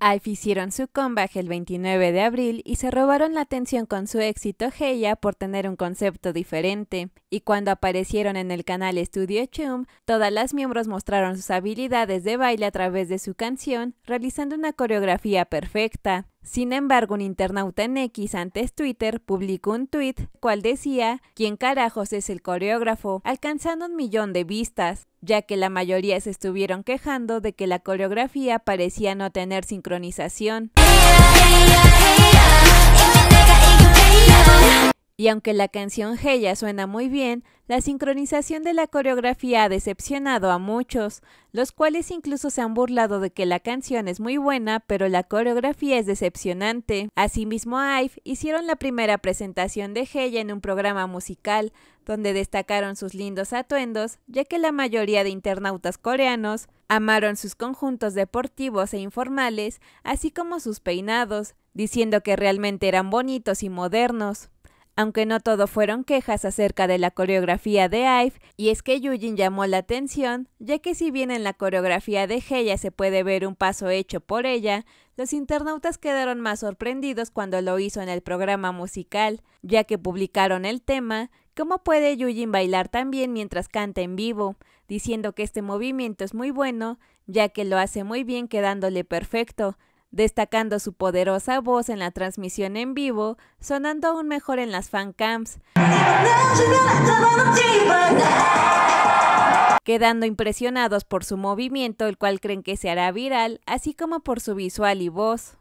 IVE hicieron su comeback el 29 de abril y se robaron la atención con su éxito Heya por tener un concepto diferente. Y cuando aparecieron en el canal Studio Chum, todas las miembros mostraron sus habilidades de baile a través de su canción, realizando una coreografía perfecta. Sin embargo, un internauta en X antes Twitter publicó un tweet cual decía quién carajos es el coreógrafo, alcanzando un millón de vistas, ya que la mayoría se estuvieron quejando de que la coreografía parecía no tener sincronización. Y aunque la canción Heya suena muy bien, la sincronización de la coreografía ha decepcionado a muchos, los cuales incluso se han burlado de que la canción es muy buena, pero la coreografía es decepcionante. Asimismo, IVE hicieron la primera presentación de Heya en un programa musical, donde destacaron sus lindos atuendos, ya que la mayoría de internautas coreanos amaron sus conjuntos deportivos e informales, así como sus peinados, diciendo que realmente eran bonitos y modernos aunque no todo fueron quejas acerca de la coreografía de IVE, y es que Yujin llamó la atención, ya que si bien en la coreografía de Heya se puede ver un paso hecho por ella, los internautas quedaron más sorprendidos cuando lo hizo en el programa musical, ya que publicaron el tema ¿Cómo puede Yujin bailar tan bien mientras canta en vivo? diciendo que este movimiento es muy bueno, ya que lo hace muy bien quedándole perfecto, destacando su poderosa voz en la transmisión en vivo, sonando aún mejor en las fancams, quedando impresionados por su movimiento, el cual creen que se hará viral, así como por su visual y voz.